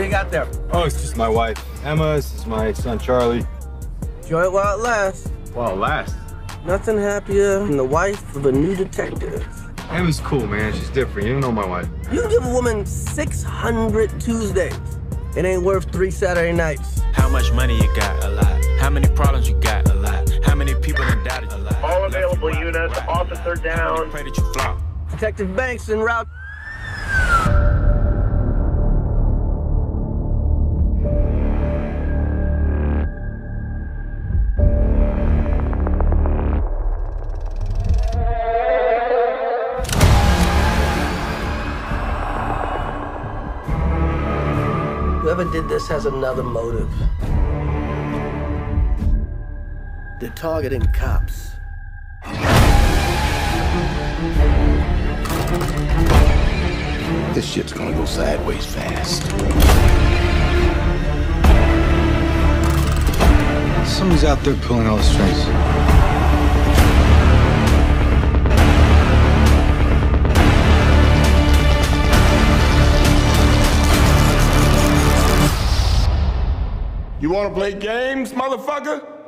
do you got there? Oh, it's just my wife, Emma. This is my son, Charlie. Enjoy it while it lasts. While it lasts? Nothing happier than the wife of a new detective. Emma's cool, man. She's different. You don't know my wife. You give a woman 600 Tuesdays. It ain't worth three Saturday nights. How much money you got? A lot. How many problems you got? A lot. How many people done doubted? A lot. All available units, officer down. Pray that you flop. Detective Banks en route. Whoever did this has another motive. They're targeting cops. This shit's gonna go sideways fast. Someone's out there pulling all the strings. You wanna play games, motherfucker?